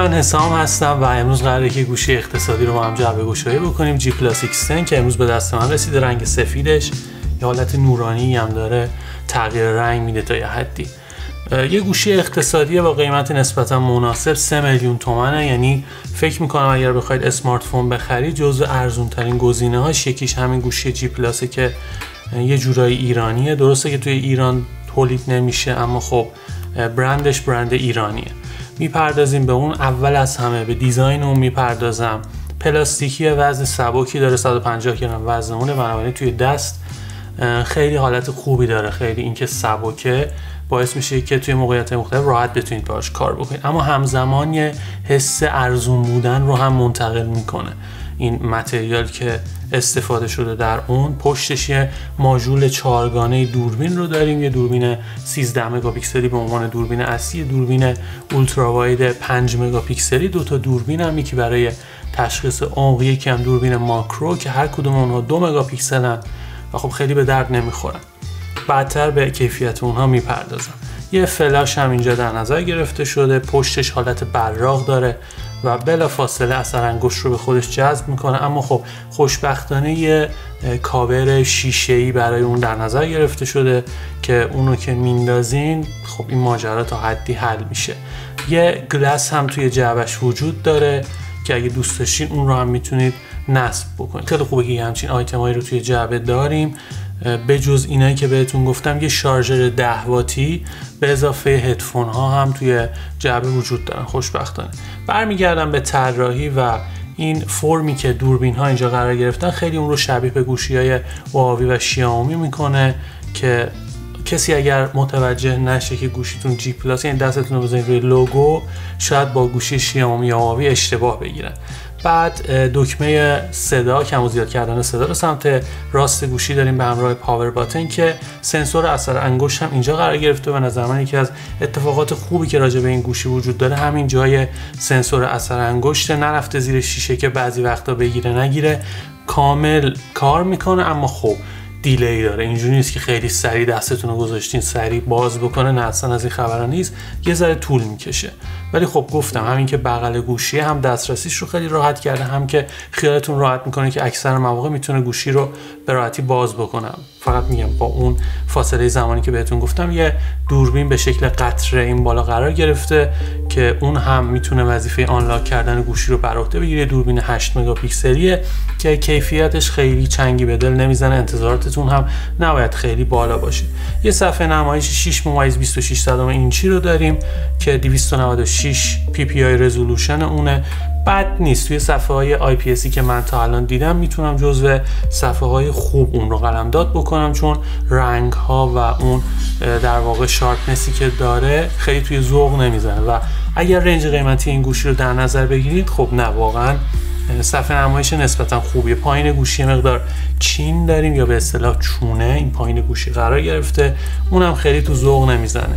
من حسام هستم و امروز قراره که گوشی اقتصادی رو با هم جعبه گشایی بکنیم. جی پلاس که امروز به دست من رسیده رنگ سفیدش. یه حالت نورانی هم داره. تغییر رنگ میده تا یه حدی. یه گوشی اقتصادی با قیمت نسبتا مناسب 3 میلیون تومنه. یعنی فکر می‌کنم اگر بخواید smartphone بخرید جزو ارزون ترین گزینه هاش یکیش همین گوشی جی پلاسه که یه جورایی ایرانیه. درسته که توی ایران تولید نمیشه اما خب برندش برند ایرانیه. می‌پردازیم به اون اول از همه به دیزاین اون می‌پردازم. پلاستیکی وزن سبکی داره 150 گرم وزن اونه بنابراین توی دست خیلی حالت خوبی داره. خیلی اینکه سبکه باعث میشه که توی موقعیت مختلف راحت بتونید باش کار بکنید. اما همزمان یه حس ارزون بودن رو هم منتقل می‌کنه. این متریال که استفاده شده در اون پشتش یه ماژول چهارگانه دوربین رو داریم. یه دوربین 13 مگاپیکسلی به عنوان دوربین اصلی دوربین اولترا واید 5 مگاپیکسلی. دو تا دوربین هم یکی برای تشخیص عمق یکی هم دوربین ماکرو که هر کدوم اونها دو مگاپیکسلن و خب خیلی به درد نمی‌خورن. بعدتر به کیفیت اونها می‌پردازم. یه فلاش هم اینجا در نظر گرفته شده. پشتش حالت براق داره. و بلا فاصله اثر انگشت رو به خودش جذب می‌کنه. اما خب خوشبختانه یه کاور شیشه ای برای اون در نظر گرفته شده که اونو که میندازین خب این ماجرا تا حدی حل میشه. یه گلس هم توی جعبش وجود داره که اگه دوست داشتین اون رو هم می‌تونید نصب بکنید. خیلی خوبه که همچین آیتمایی رو توی جعبه داریم. به جز اینایی که بهتون گفتم یه شارژر 10 واتی به اضافه هدفون ها هم توی جعبه وجود دارن. خوشبختانه. برمیگردم به طراحی و این فرمی که دوربین ها اینجا قرار گرفتن. خیلی اون رو شبیه به گوشی های هواوی و شیائومی می‌کنه که کسی اگر متوجه نشه که گوشیتون جی پلاس یعنی دستتون رو بزنید روی لوگو شاید با گوشی شیائومی یا هواوی اشتباه بگیرن. بعد دکمه صدا کم و زیاد کردن صدا رو سمت راست گوشی داریم به همراه power button که سنسور اثر انگشت هم اینجا قرار گرفته و نظر من یکی از اتفاقات خوبی که راجع به این گوشی وجود داره همین جای سنسور اثر انگشت. نرفته زیر شیشه که بعضی وقتا بگیره نگیره. کامل کار می‌کنه اما خب دیلی داره. اینجوری نیست که خیلی سریع دستتون رو گذاشتین سریع باز بکنه نه اصلا از این خبرها نیست. یه ذره طول می‌کشه. ولی خب گفتم همین که بغل گوشی هم دسترسیش رو خیلی راحت کرده هم که خیالتون راحت می‌کنه که اکثر مواقع می‌تونه گوشی رو به راحتی باز بکنم. فقط میگم با اون فاصله زمانی که بهتون گفتم یه دوربین به شکل قطره این بالا قرار گرفته. که اون هم می‌تونه وظیفه unlock کردن گوشی رو بر عهده بگیره. دوربین 8 مگاپیکسلیه که کیفیتش خیلی چنگی به دل نمی‌زنه. انتظاراتتون هم نباید خیلی بالا باشه. یه صفحه نمایش 6 ممیز 26 اینچی رو داریم که 296 PPI resolution اونه. بد نیست. توی صفحه های پی که من تا الان دیدم می‌تونم جزو صفحه های خوب اون رو قلمداد بکنم چون رنگ ها و اون در واقع sharpness ی که داره خیلی توی ذوق نمی‌زنه. و اگر range قیمتی این گوشی رو در نظر بگیرید خب نه واقعا صفحه نمایش نسبتا خوبیه. پایین گوشی مقدار chin داریم یا به اصطلاح چونه این پایین گوشی قرار گرفته. اونم خیلی تو ذوق نمی‌زنه.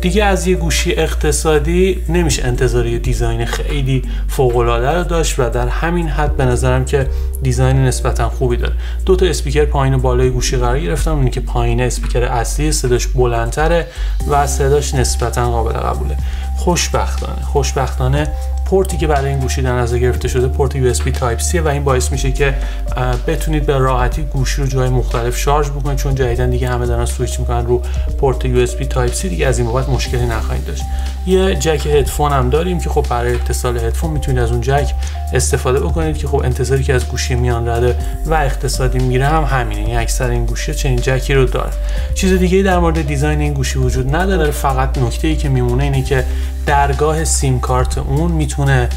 دیگه از یه گوشی اقتصادی نمیشه انتظار design خیلی فوق العاده رو داشت و در همین حد به نظرم که design نسبتا خوبی داره. دو تا اسپیکر پایین و بالای گوشی قرار گرفتن اونی که پایین اسپیکر اصلی صداش بلندتره و صداش نسبتا قابل قبوله. خوشبختانه خوشبختانه پورتی که برای این گوشی در نظر گرفته شده پورت USB Type C و این باعث میشه که بتونید به راحتی گوشی رو جای مختلف شارژ بکنید چون جدیدا دیگه همه دارن سویچ می‌کنن رو پورت USB Type C دیگه از این بابت مشکلی نخواهید داشت. یه جک هدفون هم داریم که خب برای اتصال هدفون می‌تونید از اون جک استفاده بکنید که خب انتظاری که از گوشی میان رده و اقتصادی میره هم همینه یعنی اکثر این گوشی چنین جکی رو داره. چیز دیگه در مورد design این گوشی وجود نداره فقط نکته ای که میمونه اینه که درگاه سیم کارت اون می‌تونه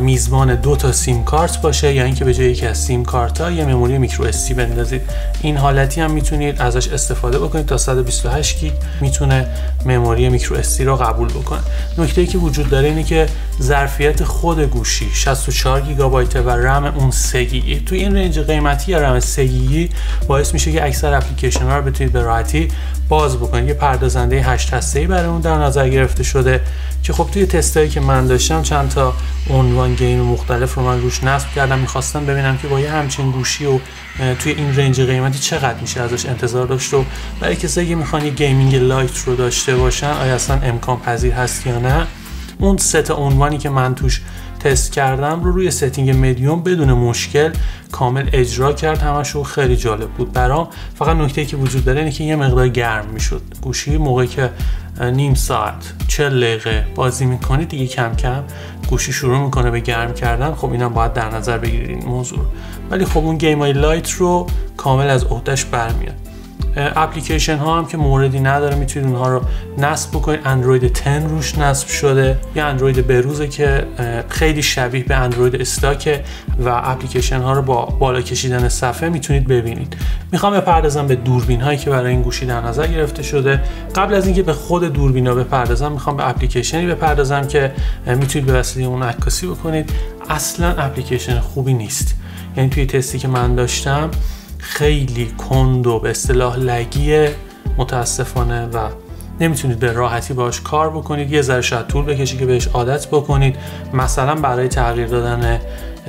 میزبان دو تا سیم کارت باشه یا اینکه به جای یکی از سیم کارت ها یه memory micro SD بندازید این حالتی هم می‌تونید ازش استفاده بکنید تا 128 گیگ می‌تونه memory micro SD رو قبول بکنه. نکته ای که وجود داره اینه که ظرفیت خود گوشی 64 گیگابایت و رم اون 3 گیگی تو این range قیمتی یه رم 3 گیگی باعث میشه که اکثر اپلیکیشن ها رو بتونید به راحتی باز بکنید. یه پردازنده 8 هسته برای اون در نظر گرفته شده. که خب توی تستایی که من داشتم چند تا عنوان game مختلف رو من روش نصب کردم می‌خواستم ببینم که با یه همچین گوشی و توی این range قیمتی چقدر میشه ازش انتظار داشت و برای کسایی که می‌خوان یه gaming light رو داشته باشن آیا اصلا امکان پذیر هست یا نه اون سه تا عنوانی که من توش تست کردم رو روی setting medium بدون مشکل کامل اجرا کرد همش خیلی جالب بود برام. فقط نکته که وجود داره اینه که یه مقدار گرم می‌شد. گوشی موقعی که نیم ساعت. 40 دقیقه بازی می‌کنی دیگه کم کم گوشی شروع می‌کنه به گرم کردن. خب اینم باید در نظر بگیرید این موضوع ولی خب اون game های light رو کامل از عهدهش برمیاد. اپلیکیشن ها هم که موردی نداره می‌تونید اونها رو نصب بکنید. اندروید 10 روش نصب شده. یه اندروید بروزه که خیلی شبیه به اندروید stock ه و اپلیکیشن ها رو با بالا کشیدن صفحه می‌تونید ببینید. می‌خوام بپردازم به دوربین هایی که برای این گوشی در نظر گرفته شده. قبل از اینکه به خود دوربین ها بپردازم می‌خوام به اپلیکیشنی بپردازم که می‌تونید به وسیله اون عکاسی بکنید. اصلا اپلیکیشن خوبی نیست. یعنی توی تستی که من داشتم خیلی کند و به اصطلاح لگیه متاسفانه و نمی‌تونید به راحتی باش کار بکنید یه ذره شاید طول بکشی که بهش عادت بکنید. مثلا برای تغییر دادن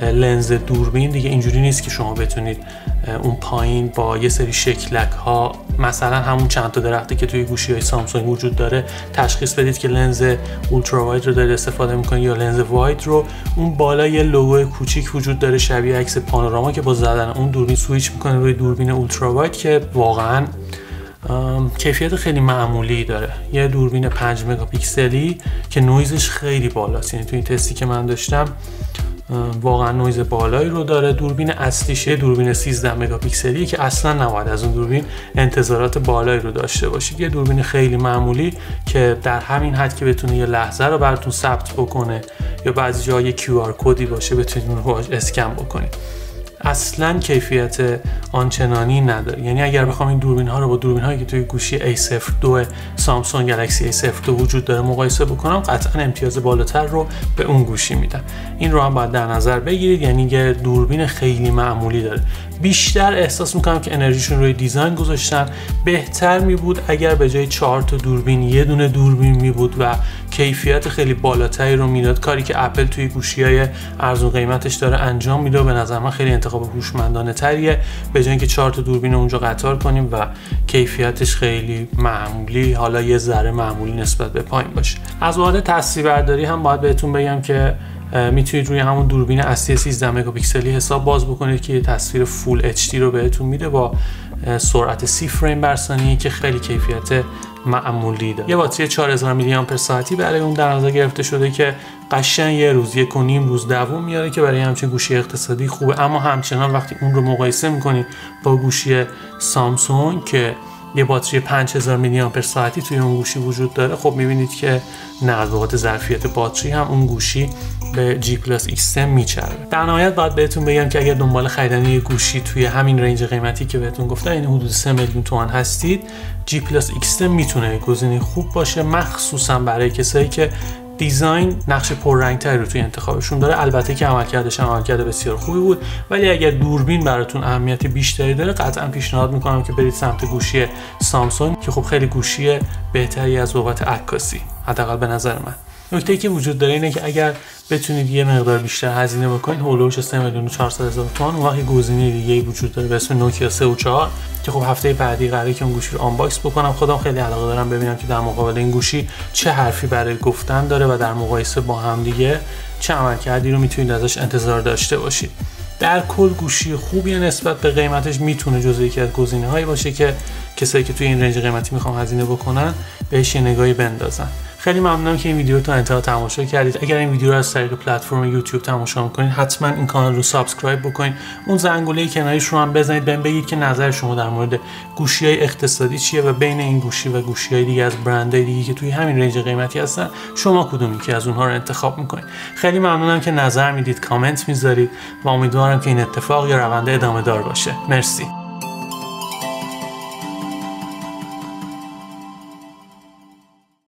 لنز دوربین دیگه اینجوری نیست که شما بتونید اون پایین با یه سری شکلک ها مثلا همون چند تا درختی که توی گوشی های سامسونگ وجود داره تشخیص بدید که لنز ultra wide رو دارید استفاده می‌کنید یا لنز wide رو. اون بالا یه لوگو کوچیک وجود داره شبیه عکس پانوراما که با زدن اون دوربین سویچ می‌کنه روی دوربین ultra wide که واقعا کیفیت خیلی معمولی داره. یه دوربین 5 مگاپیکسلی که نویزش خیلی بالاست. یعنی توی این تستی که من داشتم واقعا نویز بالایی رو داره. دوربین اصلیش دوربین 13 مگاپیکسلی که اصلا نباید از اون دوربین انتظارات بالایی رو داشته باشید. یه دوربین خیلی معمولی که در همین حد که بتونه یه لحظه رو براتون ثبت بکنه یا بعضی جاها یه QR کدی باشه بتونید اون رو اسکن بکنید. اصلا کیفیت آنچنانی نداره. یعنی اگر بخوام این دوربین ها رو با دوربین هایی که توی گوشی A02 سامسونگ گلکسی A02 وجود داره مقایسه بکنم قطعا امتیاز بالاتر رو به اون گوشی میدم. این رو هم باید در نظر بگیرید یعنی یه دوربین خیلی معمولی داره. بیشتر احساس می‌کنم که انرژیشون روی دیزاین گذاشتن. بهتر می بود اگر به جای چهار تا دوربین یه دونه دوربین می بود و کیفیت خیلی بالاتری رو می‌داد. کاری که اپل توی گوشی های ارزون قیمتش داره انجام میده به نظر من خیلی انتخاب هوشمندانه تریه. به جای اینکه چهار تا دوربین اونجا قطار کنیم و کیفیتش خیلی معمولی حالا یه ذره معمولی نسبت به پایین باشه. از وارد تصویر برداری هم باید بهتون بگم که می‌تونید روی همون دوربین اصلی 13 مگاپیکسلی حساب باز بکنید که تصویر فول اچ رو بهتون میده با سرعت 30 فریم بر ثانیه که خیلی کیفیت معمولی داره. یه باتری 4000 میلی آمپر ساعتی برای اون در نظر گرفته شده که قشنگ یه روز یک و نیم روز دووم میاره که برای همچین گوشی اقتصادی خوبه. اما همچنان وقتی اون رو مقایسه می‌کنید با گوشی سامسونگ که یه باتری 5000 میلی آمپر ساعتی توی اون گوشی وجود داره. خب می‌بینید که نقضات ظرفیت باتری هم اون گوشی به G Plus X10 میچربه. در نهایت باید بهتون بگم که اگر دنبال خریدن یه گوشی توی همین رنج قیمتی که بهتون گفتم این حدود 3 میلیون تومان هستید G Plus X10 می‌تونه گزینه خوب باشه مخصوصا برای کسایی که دیزاین نقش پررنگتری رو توی انتخابشون داره. البته که عملکردش عملکرد بسیار خوبی بود. ولی اگر دوربین براتون اهمیت بیشتری داره قطعا پیشنهاد می‌کنم که برید سمت گوشی سامسونگ که خب خیلی گوشی بهتری از بابت عکاسی حداقل به نظر من. نکته که وجود داره اینه که اگر بتونید یه مقدار بیشتر هزینه بکنید هولوش 3 میلیون 400 هزار تومان اون وقت گزینه دیگه وجود داره به اسم نوکیا 3 و 4 که خب هفته بعدی قراره که اون گوشی رو آنباکس بکنم. خودم خیلی علاقه دارم ببینم که در مقابل این گوشی چه حرفی برای گفتن داره و در مقایسه با هم دیگه چه عملکردی رو می‌تونید ازش انتظار داشته باشید. در کل گوشی خوبی نسبت به قیمتش می‌تونه جزو یکی از گزینه هایی باشه که کسایی که توی این رنج قیمتی می‌خوان هزینه بکنن بهش یه نگاهی بندازن. خیلی ممنونم که این ویدیو رو تا انتها تماشا کردید. اگر این ویدیو رو از طریق پلتفرم یوتیوب تماشا می‌کنید حتما این کانال رو subscribe بکنید. اون زنگوله کناریش رو هم بزنید بهم بگید که نظر شما در مورد گوشی های اقتصادی چیه و بین این گوشی و گوشی های دیگه از برندهای دیگه که توی همین رنج قیمتی هستن شما کدوم یکی از اونها رو انتخاب می‌کنید. خیلی ممنونم که نظر می‌دید کامنت می‌ذارید و امیدوارم که این اتفاق یا روند ادامه دار باشه. مرسی.